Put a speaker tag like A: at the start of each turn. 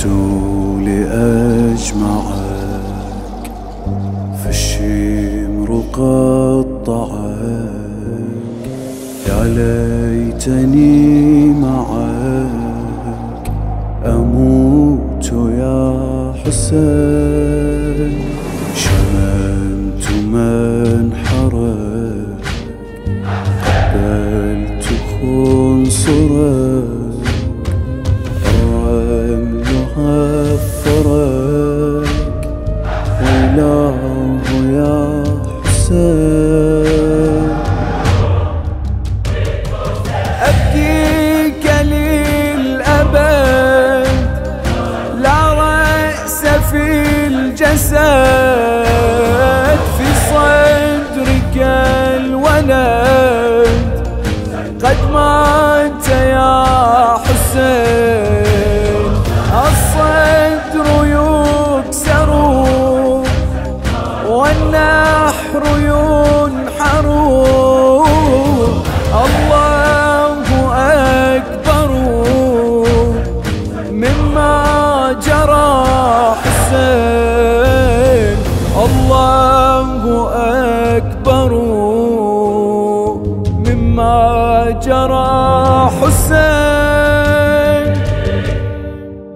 A: خرجت لأجمعك فالشمر قطعك. يا ليتني معك أموت يا حسين. شممت من حرك قبلت خنصرك. ويلاه يا حسين.
B: أبكيك للأبد لا رأس في الجسد في صدرك الولد. قد مات يا حسين. الجناح ريون حروب الله أكبر. مما جرى حسين. الله أكبر. مما جرى حسين.